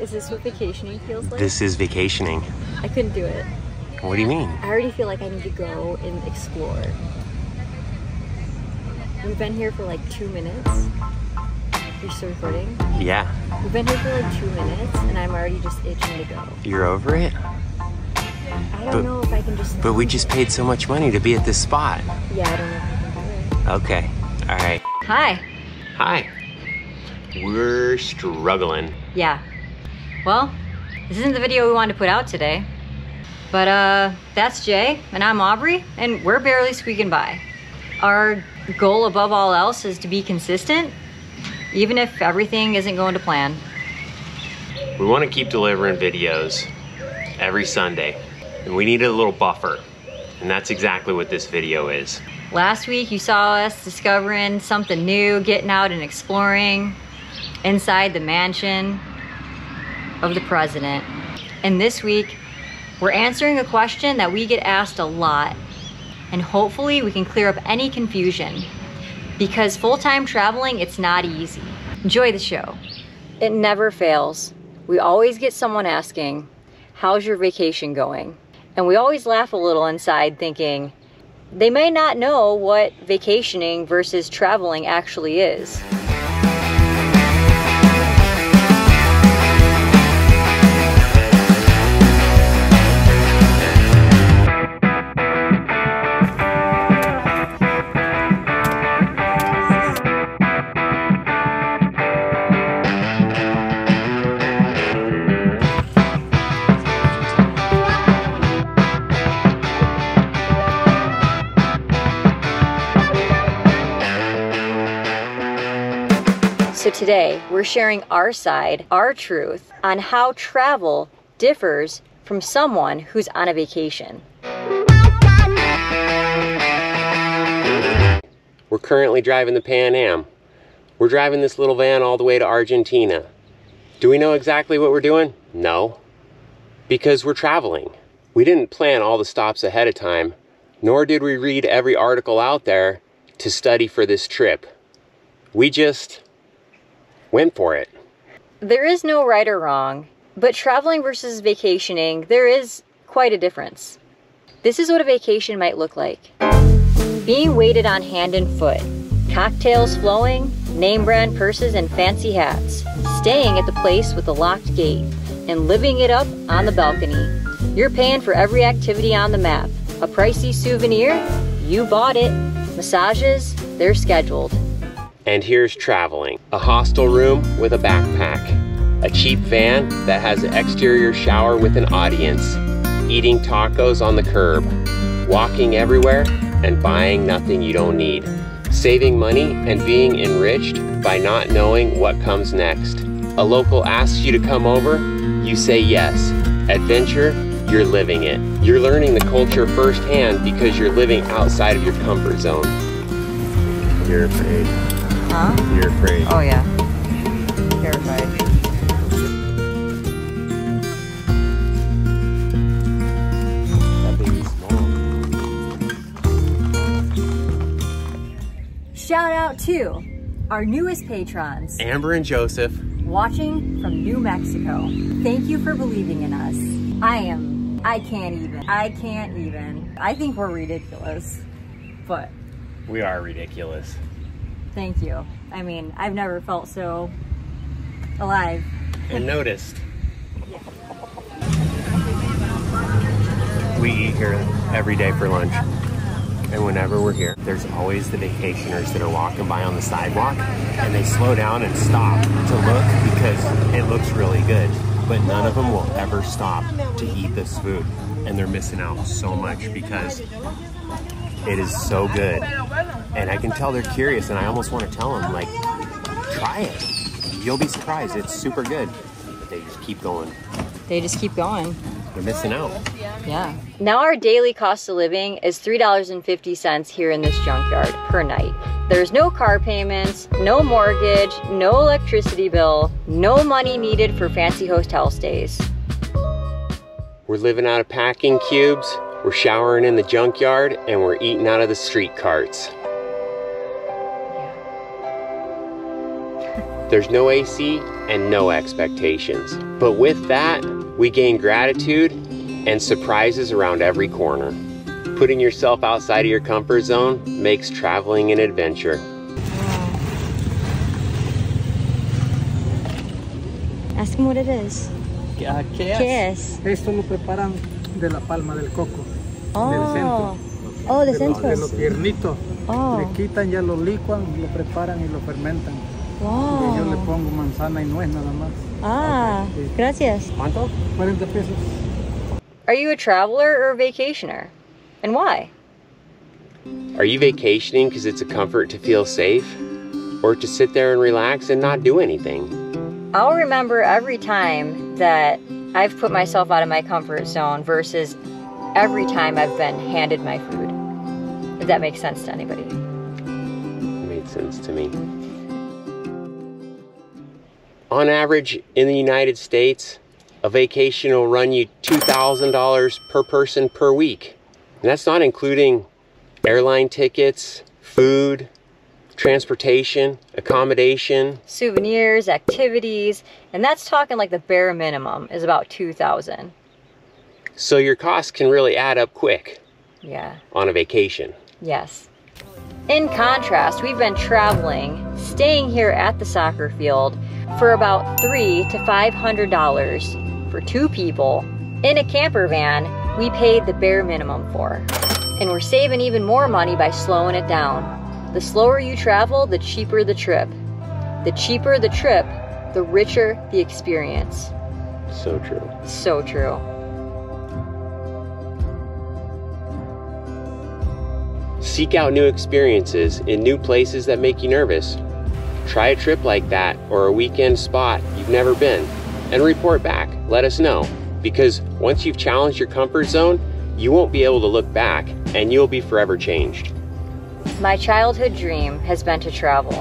Is this what vacationing feels like? This is vacationing. I couldn't do it. What do you mean? I already feel like I need to go and explore. We've been here for like two minutes. You're still recording? Yeah, We've been here for like two minutes and I'm already just itching to go. you're over it? I don't But- know if I can just. But we just paid so much money to be at this spot. Yeah, I don't know if I can do it. Okay, all right. Hi. Hi. We're struggling. Yeah. Well, this isn't the video we wanted to put out today. But uh that's Jay and I'm Aubrey and we're barely squeaking by. Our goal above all else is to be consistent even if everything isn't going to plan. We want to keep delivering videos every Sunday, and we need a little buffer. And that's exactly what this video is. Last week you saw us discovering something new, getting out and exploring inside the mansion of the president. And this week we're answering a question that we get asked a lot. And hopefully we can clear up any confusion. Because full-time traveling, it's not easy. Enjoy the show. It never fails. We always get someone asking, how's your vacation going? And we always laugh a little inside thinking, they may not know what vacationing versus traveling actually is. So today, we're sharing our side, our truth, on how travel differs from someone who's on a vacation. We're currently driving the Pan Am. We're driving this little van all the way to Argentina. Do we know exactly what we're doing? No. Because we're traveling. We didn't plan all the stops ahead of time, nor did we read every article out there to study for this trip. We just went for it. There is no right or wrong, but traveling versus vacationing, there is quite a difference. This is what a vacation might look like being waited on hand and foot, cocktails flowing, name brand purses, and fancy hats, staying at the place with the locked gate, and living it up on the balcony. You're paying for every activity on the map. A pricey souvenir? You bought it. Massages? They're scheduled. And here's traveling a hostel room with a backpack, a cheap van that has an exterior shower with an audience, eating tacos on the curb, walking everywhere, and buying nothing you don't need, saving money and being enriched by not knowing what comes next. A local asks you to come over, you say yes. Adventure, you're living it. You're learning the culture firsthand because you're living outside of your comfort zone. You're afraid. Huh? You're afraid. Oh, yeah. Terrified. That baby's small. Shout out to our newest patrons Amber and Joseph. watching from New Mexico. Thank you for believing in us. I am, I can't even, I can't even. I think we're ridiculous, but We are ridiculous. Thank you. I mean, I've never felt so alive. And noticed. We eat here every day for lunch. And whenever we're here, there's always the vacationers that are walking by on the sidewalk and they slow down and stop to look because it looks really good. But none of them will ever stop to eat this food. And they're missing out so much because it is so good. And I can tell they're curious and I almost want to tell them, like, try it. You'll be surprised. It's super good. But they just keep going. They just keep going. They're missing out. Yeah. Now our daily cost of living is $3.50 here in this junkyard per night. There's no car payments, no mortgage, no electricity bill, no money needed for fancy hotel stays. We're living out of packing cubes, we're showering in the junkyard, and we're eating out of the street carts. There's no AC and no expectations. But with that, we gain gratitude and surprises around every corner. Putting yourself outside of your comfort zone makes traveling an adventure. Ask him what it is. ¿Qué, qué ¿Qué es? Esto lo preparan de la palma del coco, Oh. del centro. Oh, the de, lo- de los tiernitos. Oh. Le quitan, ya lo licuan, lo preparan y lo fermentan. Wow. Yo le pongo manzana y nuez nada más. Ah, Ok, sí. gracias. ¿Cuánto? 40 pesos. Are you a traveler or a vacationer? And why? Are you vacationing because it's a comfort to feel safe? Or to sit there and relax and not do anything? I'll remember every time that I've put myself out of my comfort zone versus every time I've been handed my food. If that makes sense to anybody. It made sense to me. On average, in the United States, a vacation will run you $2,000 per person per week. And that's not including airline tickets, food, transportation, accommodation. Souvenirs, activities, and that's talking like the bare minimum is about 2000. So your costs can really add up quick Yeah. on a vacation. Yes. In contrast, we've been traveling, staying here at the soccer field for about three to five hundred dollars for two people in a camper van we paid the bare minimum for. And we're saving even more money by slowing it down. The slower you travel, the cheaper the trip. The cheaper the trip, the richer the experience. So true. So true. Seek out new experiences in new places that make you nervous. Try a trip like that or a weekend spot you've never been and report back. Let us know. Because once you've challenged your comfort zone, you won't be able to look back and you'll be forever changed. My childhood dream has been to travel,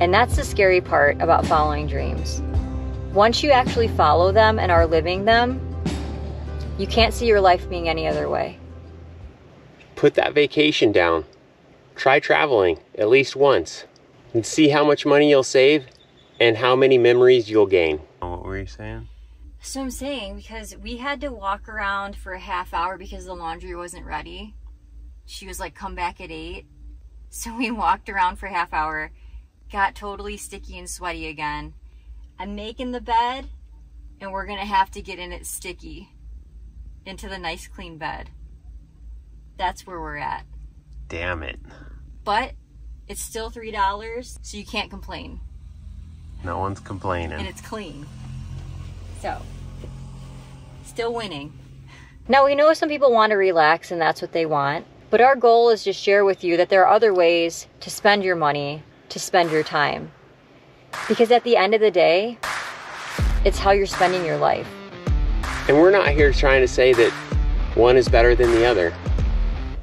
and that's the scary part about following dreams. Once you actually follow them and are living them, you can't see your life being any other way. Put that vacation down. Try traveling at least once and see how much money you'll save and how many memories you'll gain. What were you saying? So I'm saying because we had to walk around for a half hour because the laundry wasn't ready. She was like, come back at eight. So we walked around for a half hour, got totally sticky and sweaty again. I'm making the bed and we're gonna have to get in it sticky into the nice clean bed. That's where we're at. Damn it. But it's still three dollars, so you can't complain. No one's complaining. and it's clean. So, still winning. Now, we know some people want to relax and that's what they want, but our goal is to share with you that there are other ways to spend your money, to spend your time. Because at the end of the day, it's how you're spending your life. And we're not here trying to say that one is better than the other.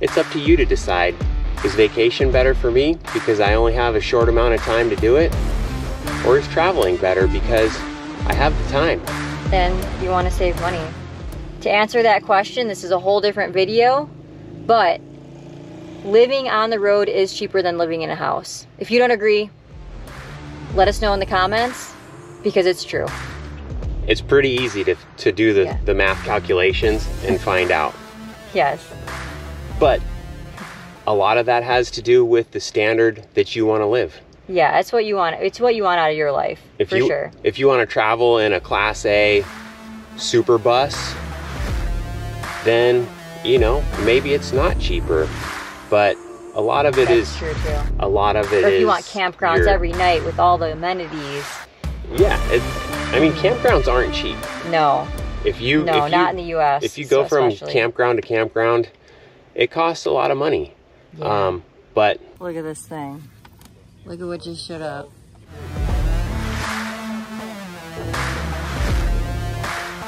It's up to you to decide. Is vacation better for me because I only have a short amount of time to do it? Or is traveling better because I have the time? Then you want to save money. To answer that question, this is a whole different video, but living on the road is cheaper than living in a house. If you don't agree, let us know in the comments because it's true. It's pretty easy to, to do the, Yeah. the math calculations and find out. Yes. But a lot of that has to do with the standard that you want to live. Yeah, it's what you want. It's what you want out of your life, If for you sure. if you want to travel in a class A super bus, then you know, maybe it's not cheaper. But a lot of it is That's true too. a lot of it Or if is you want campgrounds your- every night with all the amenities, Yeah, it, I mean campgrounds aren't cheap. no, If you no, if you, not in the U.S. if you go so from especially. campground to campground, it costs a lot of money. Yeah. Um, but Look at this thing. Look at what just showed up.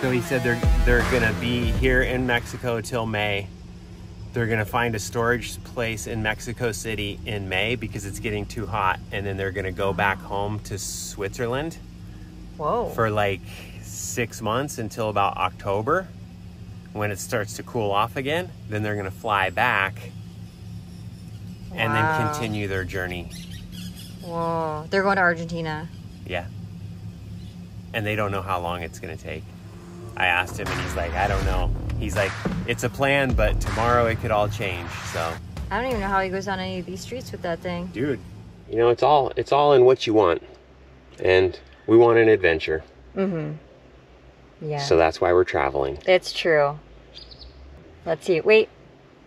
So he said they're they're gonna be here in Mexico till May. They're gonna find a storage place in Mexico City in May because it's getting too hot, and then they're gonna go back home to Switzerland Whoa. for like six months until about October, when it starts to cool off again. Then they're gonna fly back and then continue their journey. Whoa. They're going to Argentina. Yeah. And they don't know how long it's going to take. I asked him and he's like, I don't know. He's like, it's a plan, but tomorrow it could all change. So, I don't even know how he goes on any of these streets with that thing. dude, you know, it's all it's all in what you want. And we want an adventure. Mm-hmm. Yeah. So that's why we're traveling. It's true. Let's see. Wait.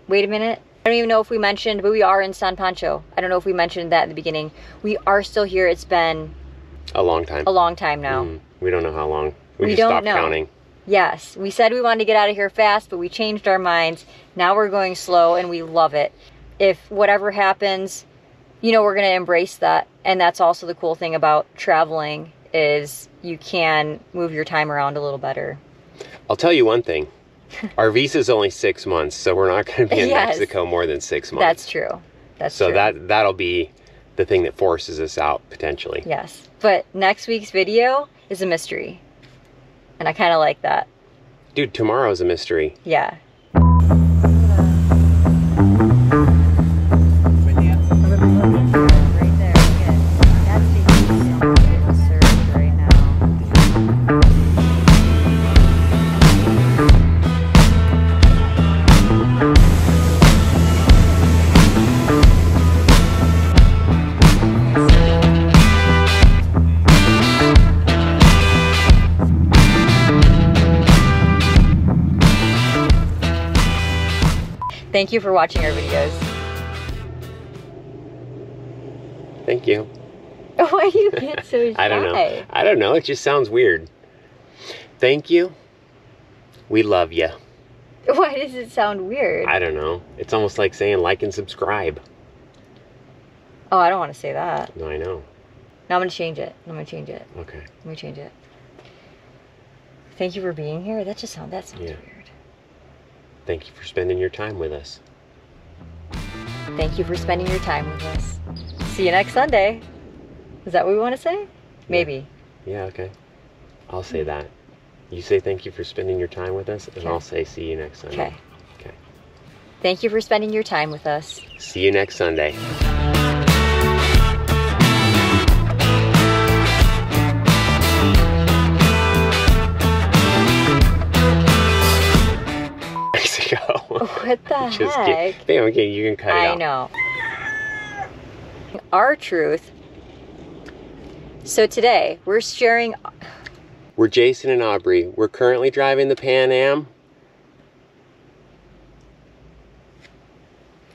Wait a minute. I don't even know if we mentioned, but we are in San Pancho. I don't know if we mentioned that in the beginning. We are still here. It's been A long time. a long time now. Mm, we don't know how long. We, We just don't stopped know. counting. Yes, we said we wanted to get out of here fast, but we changed our minds. Now we're going slow and we love it. If whatever happens, you know, we're going to embrace that. And that's also the cool thing about traveling is you can move your time around a little better. I'll tell you one thing. Our visa is only six months, so we're not going to be in Yes. Mexico more than six months. That's true. That's so true. that that'll be the thing that forces us out potentially. Yes. But next week's video is a mystery. And I kind of like that. Dude, tomorrow's a mystery. Yeah. Thank you for watching our videos. Thank you. Why do you get so shy? I don't know. I don't know. It just sounds weird. Thank you. We love you. Why does it sound weird? I don't know. It's almost like saying like and subscribe. oh, I don't want to say that. No, I know. No, I'm gonna change it. I'm gonna change it. Okay. Let me change it. Thank you for being here. That just sound that sounds Yeah. weird. Thank you for spending your time with us. Thank you for spending your time with us. See you next Sunday. Is that what we want to say? Maybe. Yeah, okay. I'll say that. You say thank you for spending your time with us, and Okay. I'll say see you next Sunday. Okay. Okay. Thank you for spending your time with us. See you next Sunday. What the Just heck? kidding. Okay, you can cut it I out. know. Our truth. So today we're sharing. We're Jason and Aubrey. We're currently driving the Pan Am.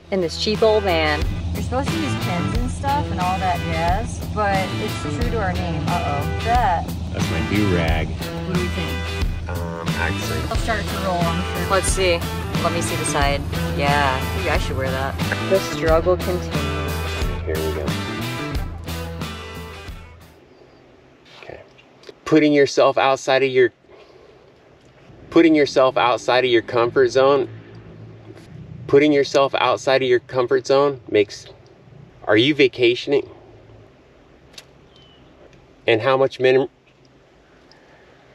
in this cheap old van. You're supposed to use pins and stuff and all that jazz, but it's true to our name. Uh oh. That. That's my do rag. What do we think? Um, accent. I'll start to roll, I'm sure. Let's see. Let me see the side. Yeah, maybe I should wear that. The struggle continues. Here we go. Okay. Putting yourself outside of your putting yourself outside of your comfort zone putting yourself outside of your comfort zone makes are you vacationing? And how much min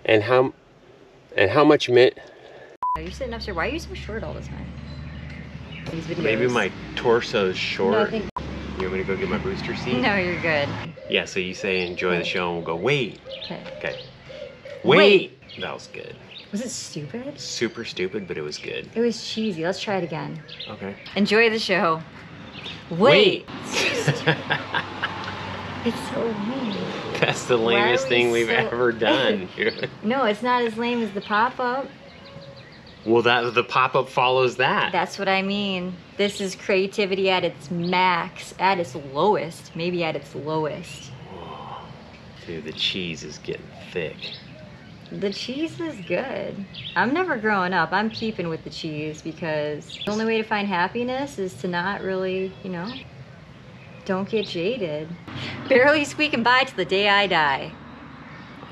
and how and how much min Are you sitting upstairs? Why are you so short all the time? These videos. maybe my torso's short. No, You want me to go get my booster seat? No, you're good. Yeah, so you say enjoy the show and we'll go, wait. Okay. Okay. Wait. Wait. That was good. Was it stupid? Super stupid, but it was good. It was cheesy. Let's try it again. Okay. Enjoy the show. Wait. It's so mean. That's the lamest we thing we've so- ever done. No, it's not as lame as the pop up. Well, that the pop up follows that. That's what I mean. This is creativity at its max, at its lowest, maybe at its lowest. Dude, the cheese is getting thick. The cheese is good. I'm never growing up. I'm keeping with the cheese because the only way to find happiness is to not really, you know, don't get jaded. Barely squeaking by till the day I die.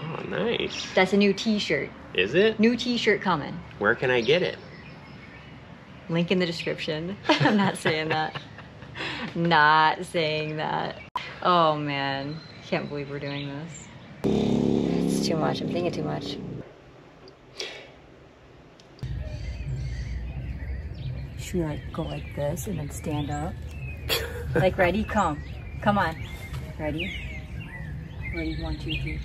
Oh, nice. That's a new t-shirt. Is it? New t-shirt coming. Where can I get it? Link in the description. I'm not saying that. Not saying that. Oh man. Can't believe we're doing this. It's too much. I'm thinking too much. Should we like go like this and then stand up? like ready? Come. Come on. Ready? Ready, one, two, three.